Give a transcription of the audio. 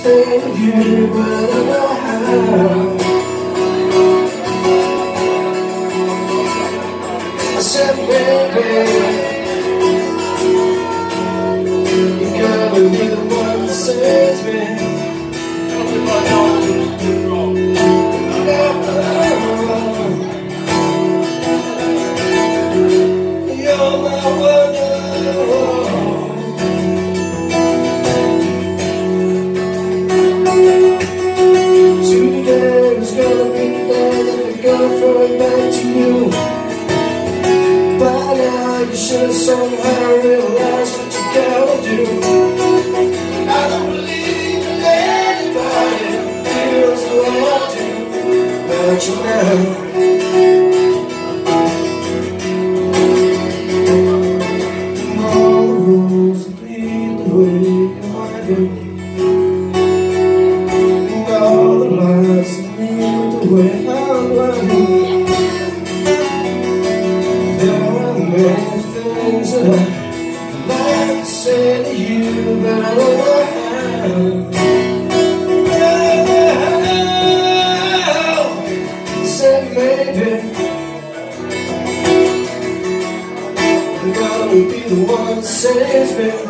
stay here, but I know how. I said, baby, you gotta be the one that saves me. You're my wonder. Day that we're gonna throw it back to you. By now you should have somehow realized what you gotta do. I don't believe in anybody who feels the way I do about you now. Way you are many things that I'd like to you, but I know? Said maybe I'm gonna be the one that saves me.